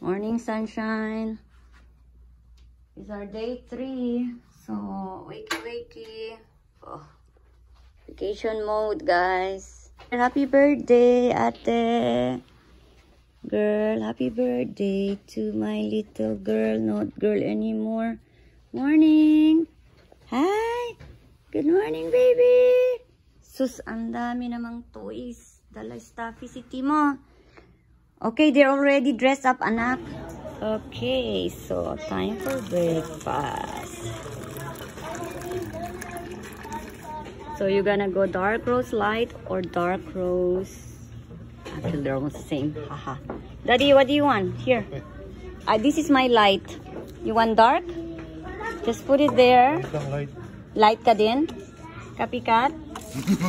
Morning sunshine. It's our day three. So, wakey wakey. Oh. Vacation mode, guys. Happy birthday, ate. Girl, happy birthday to my little girl. Not girl anymore. Morning. Hi. Good morning, baby. Sus, ang dami namang toys. Dala stuffy si Timo. Okay, they're already dressed up, anak. Okay, so time for breakfast. So you're gonna go dark rose light or dark roast? Actually, they're almost the same. Haha. Daddy, what do you want? Here. Uh, this is my light. You want dark? Just put it there. Light ka din? Copycat?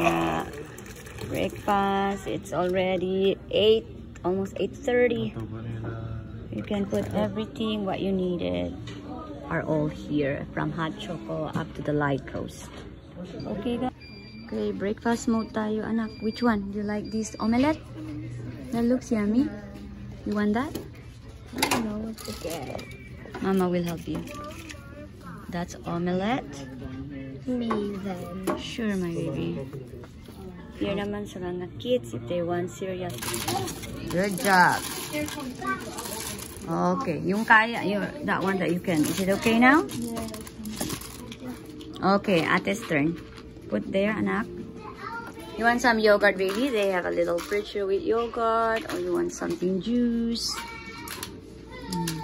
yeah. Breakfast. It's already 8, almost 8.30. You can put everything what you needed are all here from hot choco up to the light roast. Okay guys. Okay, breakfast mode tayo anak. Which one? Do you like this omelette? That looks yummy. You want that? I don't know what to get. Mama will help you. That's omelette. Me then. Sure, my baby. Here naman sa mga kids if they want cereal. Good job. Okay, yung kaya, yung, that one that you can. Is it okay now? Okay, ate's turn. Put there, anak. You want some yogurt, baby? They have a little fridge with yogurt. Or you want something juice? Hmm.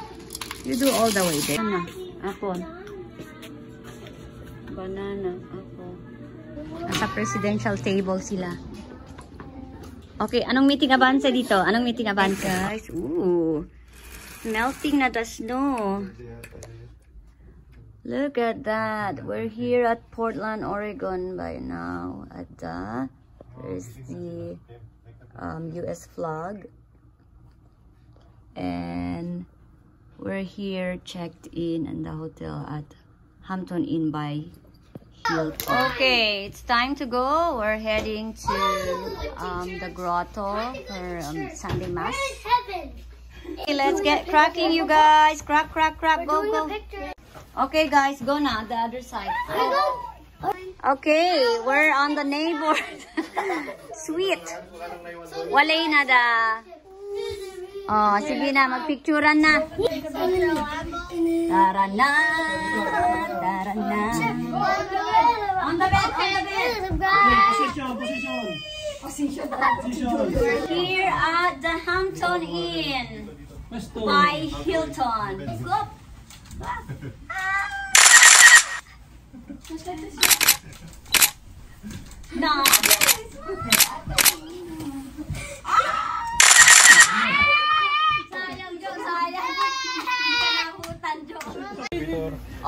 You do all the way there. Banana, apple. Banana, apple. Nasa presidential table sila. Okay, anong meeting abansa dito? Anong meeting abansa? Guys, ooh. Melting na the snow. Look at that. We're here at Portland, Oregon by now. At the, there's the um, US flag. And we're here checked in in the hotel at Hampton Inn by Hilton. Okay, it's time to go. We're heading to um, the grotto for um, Sunday Mass. Okay, let's get cracking, you guys. Crack, crack, crack. Go, go. Okay, guys, go now. The other side. Okay, we're on the neighbor. Sweet. Walay na da. Oh, sige na, magpicturean na. Tara na, tara na. On the bed, on the bed. We're here at the Hampton Inn by Hilton. Look. No.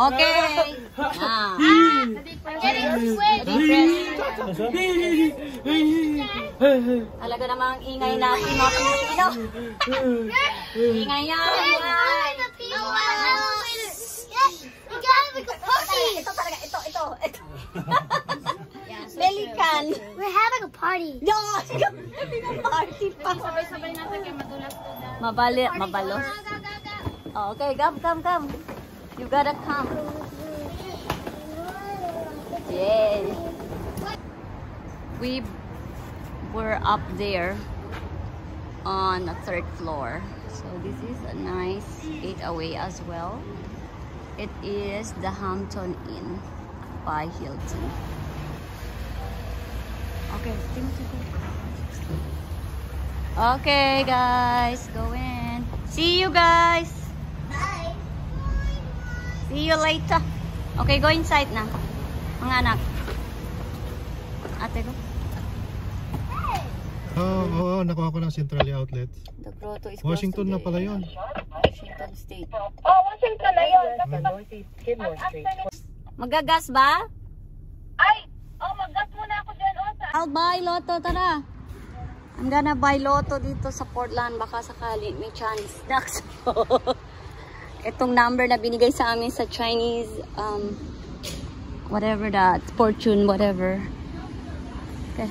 Okay. Ah. Talaga namang ingay natin mga Pilipino. Ingay yan. Ito talaga, ito, ito, ito. Pelican. We're having a party. No! Party pa. Sabay-sabay natin kay madulas to na. Mabali, mabalo. Oh, okay, come, come, come. You gotta come. Yay. We were up there on the third floor. So this is a nice eight away as well. It is the Hampton Inn by Hilton. Okay. Okay, guys, go in. See you guys. See you later. Okay, go inside na. Mga anak. Ate, go. Oo, oh, oh, nakuha ko ng Central Outlet. The grotto is Washington na pala yun. Washington State. Oh, Washington na yun. Magagas ba? Ay! Oh, mag-gas muna ako dyan. Oh, sa... I'll buy Lotto, tara. I'm gonna buy Lotto dito sa Portland. Baka sakali may chance. Naks. Itong number na binigay sa amin sa Chinese, um, whatever that, fortune, whatever. Okay.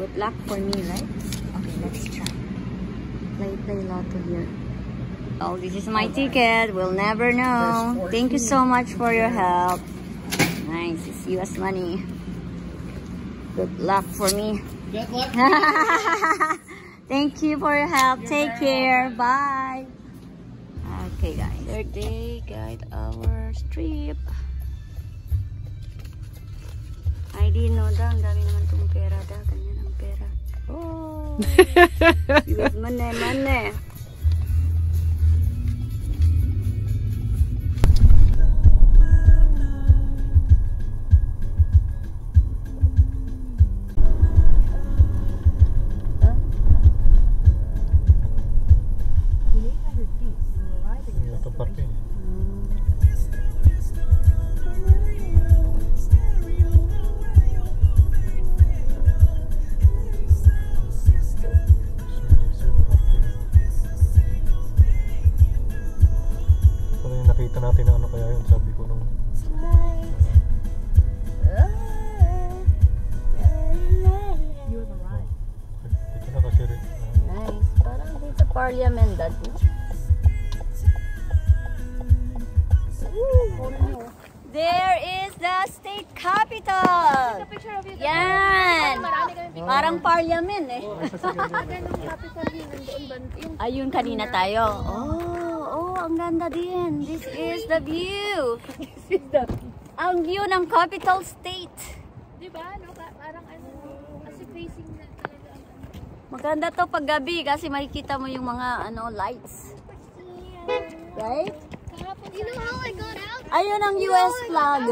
Good luck for me, right? Okay, let's try. Play, play lotto here. Oh, this is my ticket. We'll never know. Thank you so much for your help. Nice. It's US money. Good luck for me. Good luck. Thank you for your help. Take care. Bye. Okay, guys. Third day, guide our strip. I didn't know daw. Ang dami naman itong pera daw. Ganyan ang pera. Oh! US money, money. Dito parliament dati. There is the state capital. Picture of you. Yan. Marami kami Parang parliament eh. ganong capital yun. Nandoon ba? Yung Ayun kanina tayo. Oh, oh, ang ganda din. This is the view. Ang view ng capital state. Di ba? No? Maganda to pag gabi kasi makikita mo yung mga ano lights. Right? You know how I got out? Ayun ang US flag.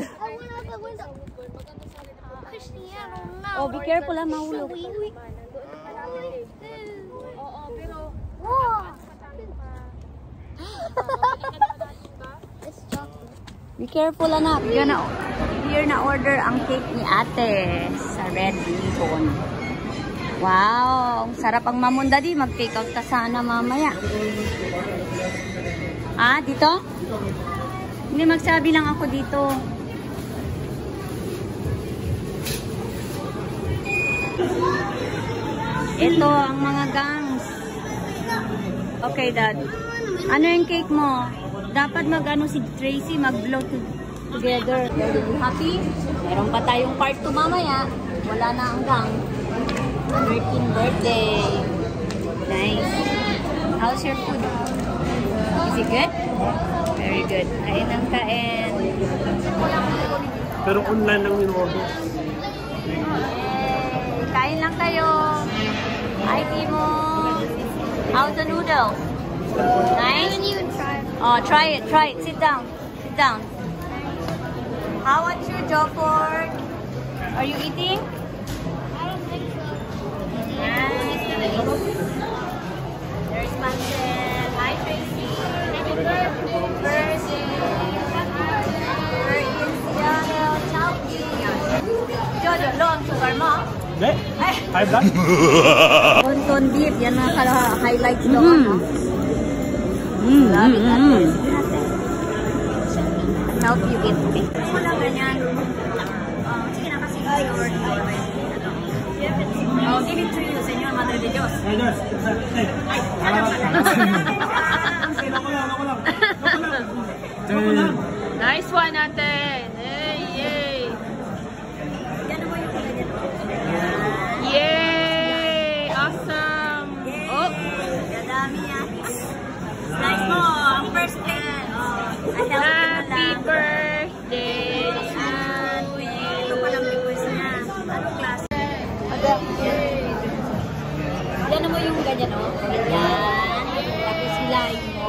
Oh, be careful ah, mahulog. Oo, pero Be careful anak. Gonna here na order ang cake ni ate sa Red Ribbon. Wow, ang sarap ang mamunda di. Mag-take out ka sana mamaya. Ah, dito? Hindi, magsabi lang ako dito. Ito ang mga gangs. Okay, Dad. Ano yung cake mo? Dapat mag-ano si Tracy, mag-blow to- together. Happy? Meron pa tayong part 2 mamaya. Wala na ang gang. 13th birthday. Nice. How's your food? Is it good? Very good. Kain ng kain. Pero online lang yung order. Eh, kain lang tayo. Hi, Timo. How's the noodle? Nice? Oh, try it, try it. Sit down. Sit down. How about you, Jofford? Are you eating? Hindi? Ay! High blood? Wonton beef, yan mga kala- highlights doon, no? Mm, Love it, ate. Help you eat. Okay. Mo lang ganyan. Oh, sige na kasi your Oh, give it to you, Señor Madre de Dios. Nice one, ate. Hey, yay. Yay! Awesome. Oh, Nice mo, first plate. Oh, ganyan, no? Ganyan. Tapos hilay mo.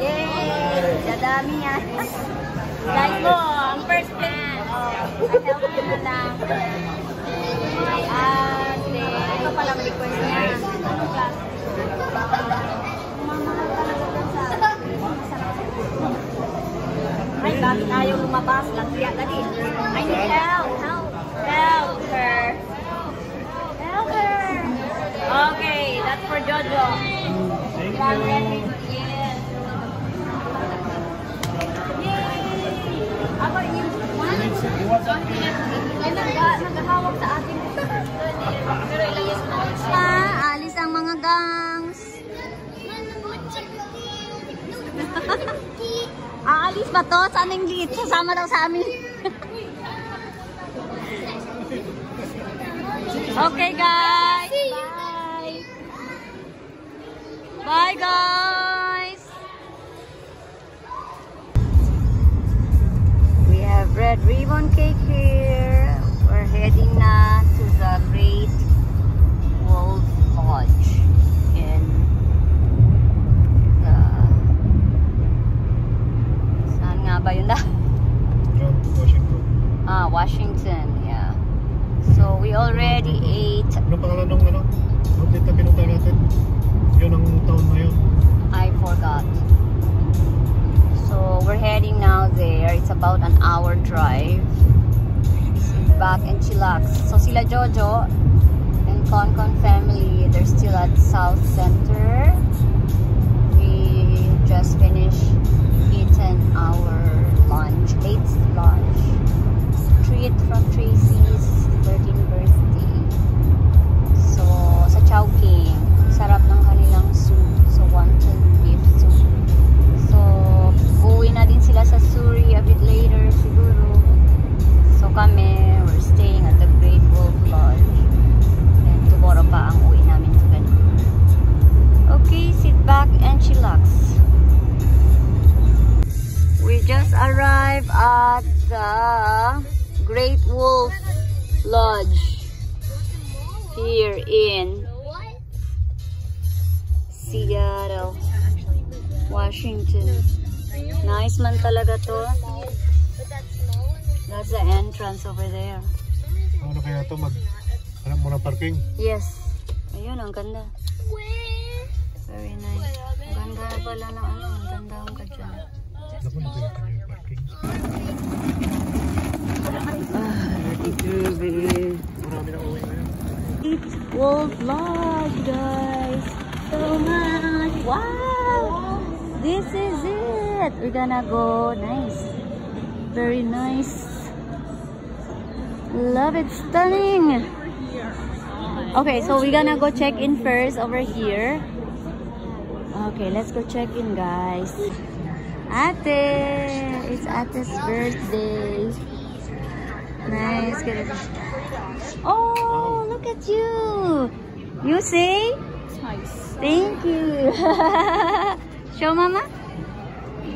Yay! Dadami yan. Guys mo, ang first plan. Oh, I help you na lang. My ate. Ito pa lang request niya. Dun sa... Ay, bakit ayaw lumabas? Langya tadi. I need help. Help. Help her. Help her. Okay, for Jojo. Thank you. Yes. Yay! Ako yung one. Ay, nagahawak sa akin. Pero ilang yes mo na. Alis ang mga gangs. Aalis ba to? Saan ang liit? Sasama daw sa amin. okay guys. Bye, guys. We have red ribbon cake here. We're heading na to the Great Wolf Lodge in the saan nga ba yun na? Washington. Ah, Washington, yeah. So we already ate. Ano pangalan ng ano? Outlet na pinunta natin? It's about an hour drive. Back and chillax. So sila Jojo and Concon family, they're still at South Center. We just finished eating our lunch, late lunch. Treat from Tracy's 13th birthday. So, sa Chowking, sarap ng kanilang soup. So, wanton beef soup. So, uwi na din sa Surrey a bit later siguro. So, kami, we're staying at the Great Wolf Lodge. And tomorrow pa ang uwi namin to Vancouver. Okay, sit back and chillax. We just arrived at the Great Wolf Lodge here in Seattle, Washington. Nice man talaga to. That's the entrance over there. Ano kaya to mag... Hanap mo ng parking? Yes. Ayun, ang ganda. Very nice. Ang ganda pala ng ano, ang ganda ang kadyan. Naku, nakita niyo yung parking. Ah, grabe. Marami na uwi ngayon. Great Wolf Lodge, guys. So much. Wow. This is it. We're gonna go. Nice. Very nice. Love it. Stunning. Okay, so we're gonna go check in first over here. Okay, let's go check in, guys. Ate! It's Ate's birthday. Nice. Good. Oh, look at you. You say? Nice. Thank you. Show mama.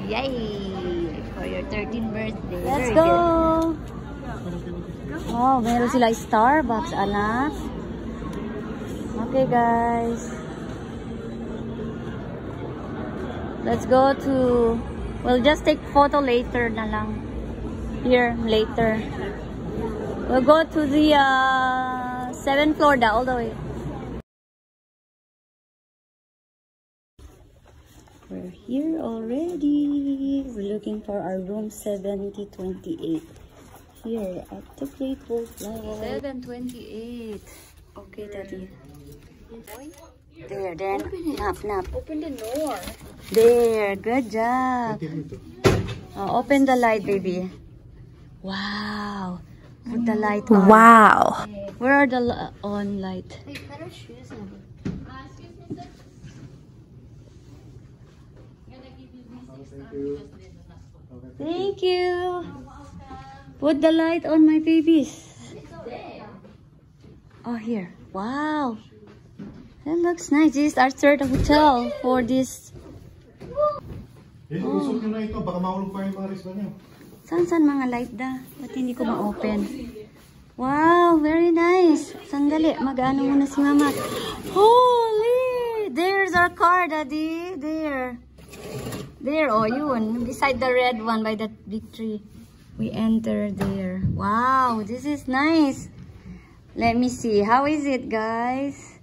Yay! For your 13th birthday. Let's Very go. Oh, meron sila Starbucks, anak. Okay, guys. Let's go to... We'll just take photo later na lang. Here, later. We'll go to the uh, 7th floor da, all the way. We're here already. We're looking for our room 7028. Here at the Great Wolf Lodge. 728. Okay, Daddy. There, then. Nap, nap. Open the door. There, good job. Tiro. Oh, open the light, baby. Wow. Put the light on. Wow. Where are the on light? Wait, put our shoes on. Thank you. Put the light on my babies. Oh, here. Wow. That looks nice. This is our third hotel for this. Eh, usok nyo na ito. Baka mahulog pa yung mga risba niyo. Saan saan mga light da? Ba't hindi ko ma-open? Wow, very nice. Sandali, mag-ano muna si mama. Holy! There's our car, daddy. There. There, oh, yun. Beside the red one by that big tree. We enter there. Wow, this is nice. Let me see. How is it, guys?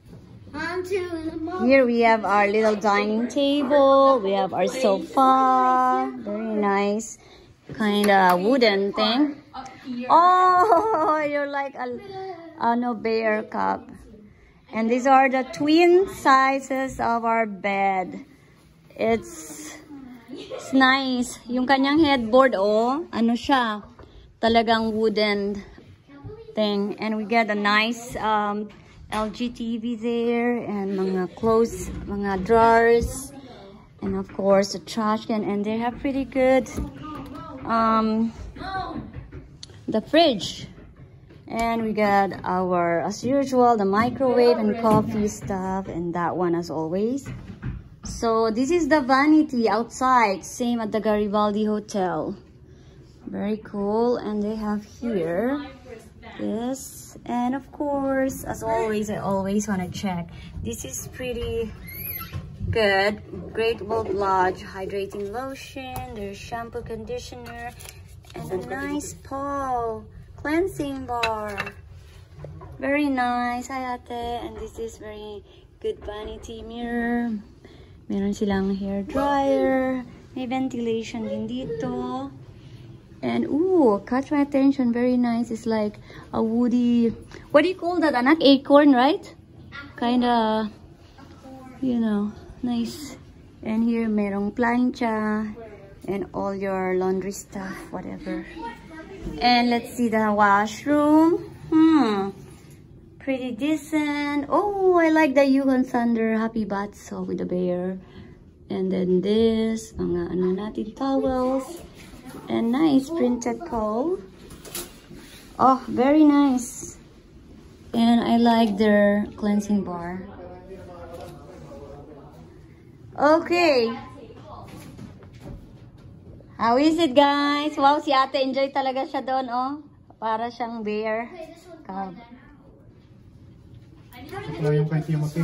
On to the mall. Here we have our little dining table. We have our sofa. Very nice. Kind of wooden thing. Oh, you're like a, a no bear cup. And these are the twin sizes of our bed. It's, it's nice. Yung kanyang headboard, oh, ano siya, talagang wooden thing. And we get a nice um, LG TV there and mga clothes, mga drawers. And of course, the trash can, and they have pretty good, um, the fridge. And we got our, as usual, the microwave and coffee stuff, and that one as always. So this is the vanity outside, same at the Garibaldi Hotel. Very cool. And they have here this. And of course, as always, I always want to check. This is pretty good. Great Wolf Lodge hydrating lotion. There's shampoo, conditioner, and a nice paw cleansing bar. Very nice. Hi, ate. And this is very good vanity mirror. Meron silang hair dryer. May ventilation din dito. And ooh, catch my attention. Very nice. It's like a woody. What do you call that? Anak acorn, right? Kinda, you know, nice. And here, merong plancha and all your laundry stuff, whatever. And let's see the washroom. Hmm. Pretty decent. Oh, I like the Yugon Thunder Happy Bath so with the bear. And then this, mga ano natin, towels. And nice printed pole. Oh, very nice. And I like their cleansing bar. Okay. How is it, guys? Wow, si ate enjoy talaga siya doon, oh. Para siyang bear. Cub. Ito yung kay Timothy.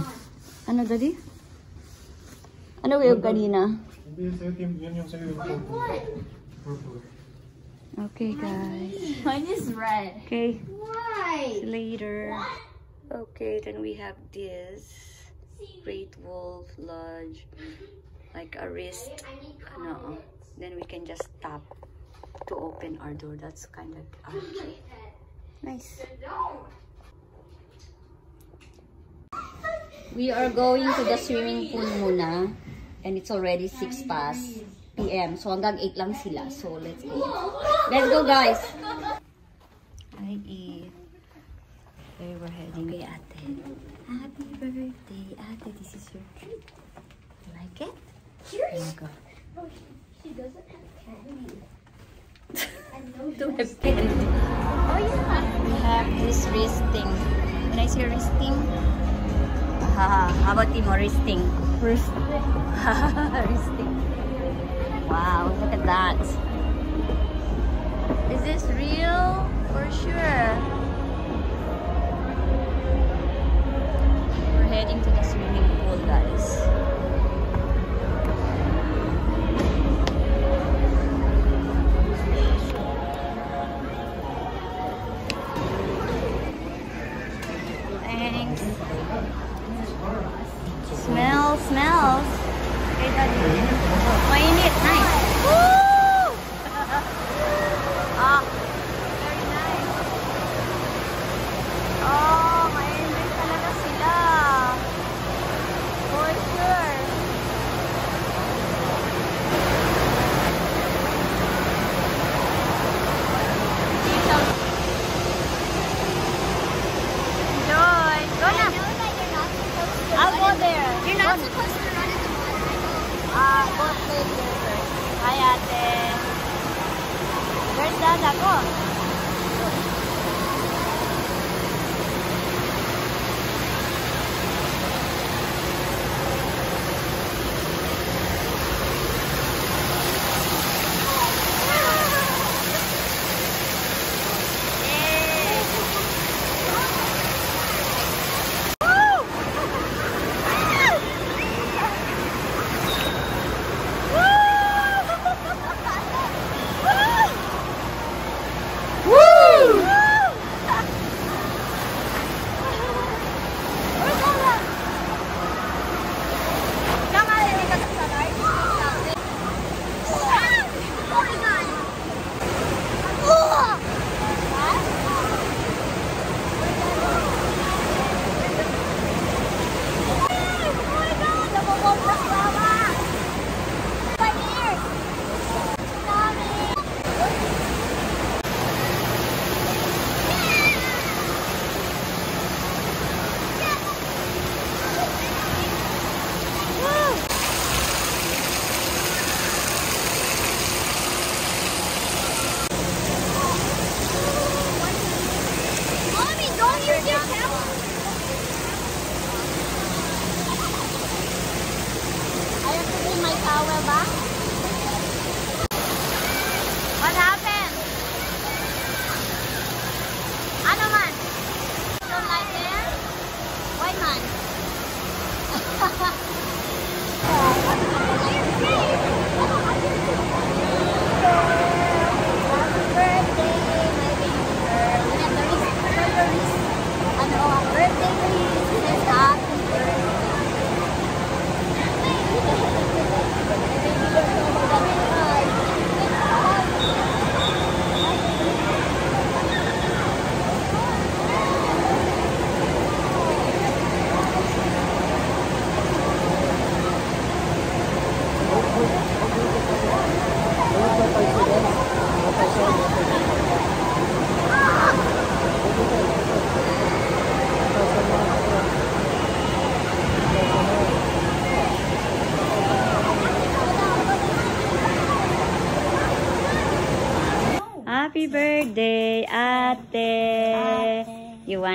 Ano, daddy? Ano yung kanina? Hindi yun sa'yo, Yun yung sa'yo yung purple. Purple. Okay, guys. Mine is red. Okay. Why? See you later. Okay, then we have this Great Wolf Lodge, like a wrist. Ano, then we can just tap to open our door. That's kind of okay. Nice. We are going to the swimming pool muna. And it's already 6 past PM. So hanggang 8 lang sila. So let's go. Let's go guys! Hi Eve. Where we're heading kay ate. Happy birthday, ate. This is your treat. You like it? Oh my God. Oh, she doesn't have candy. I Don't have candy. Oh yeah. We have this wrist thing. Can I see wristing? Haha. How about Timo wristing? Wrist. wristing. Wow, look at that. Is this real? For sure. We're heading to the swimming pool, guys.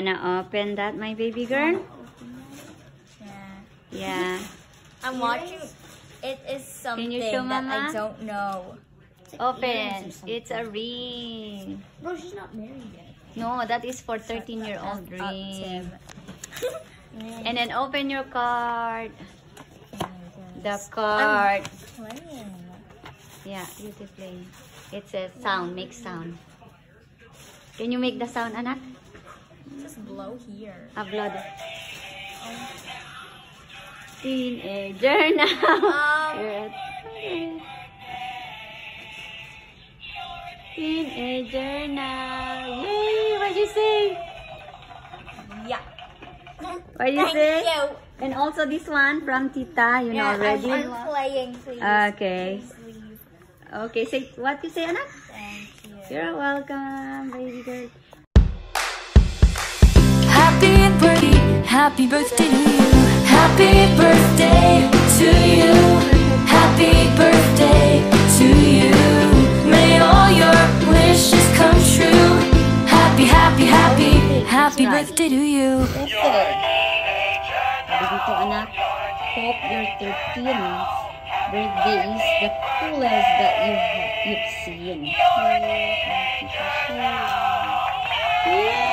You wanna open that, my baby girl? Yeah. Yeah. I'm watching. It is something you show that Mama? I don't know. Open. It's a ring. Bro, she's not married yet. No, that is for 13 year old Shut ring. And then open your card. The card. Playing. Yeah, beautifully. It says sound, make sound. Can you make the sound, anak? Just blow here. A blood. Teenager now. Um, You're a Teenager now. Yay! What'd you say? yeah. What'd you Thank say? you. And also this one from Tita, you know Yeah, I'm, already. I'm playing, please. Okay. Please. Okay, say what you say, anak? Thank you. You're welcome, baby girl. Happy birthday, happy birthday to you. Happy birthday to you. Happy birthday to you. May all your wishes come true. Happy, happy, happy, happy birthday to you. Sabi dito, anak, hope your 13th birthday is the coolest that you have, you've seen. Happy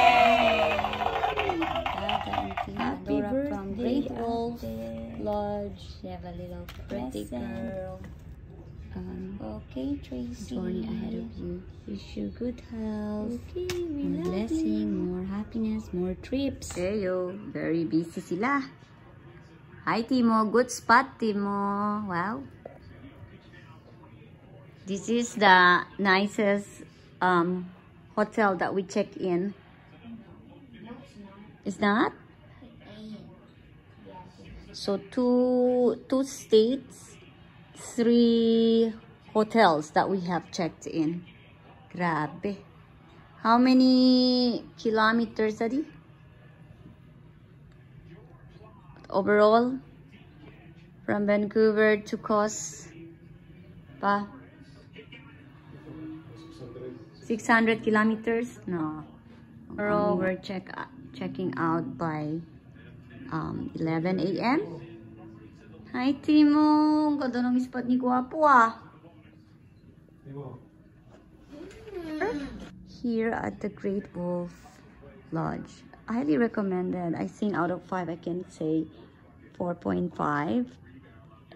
Lodge. You have a little birthday girl. Um, okay, Tracy. Journey ahead of you. Wish you good health. Okay, we more blessing, more happiness, more trips. Eyo, very busy sila. Hi, Timo. Good spot, Timo. Wow. This is the nicest um, hotel that we check in. It's not? So two two states, three hotels that we have checked in. Grabe. How many kilometers adi? Overall, from Vancouver to Coast, pa? 600 kilometers? No. Overall, we're check checking out by um, 11 a.m. Hi, Timo. Ang ganda spot ni Guapo, ah. Here at the Great Wolf Lodge. Highly recommended. I think out of 5, I can say 4.5.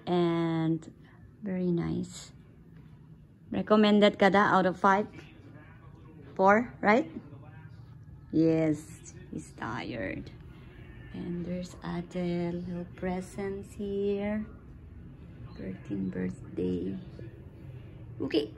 And very nice. Recommended kada out of 5? 4, right? Yes, he's tired. And there's Adele, little presents here. 13th birthday. Okay.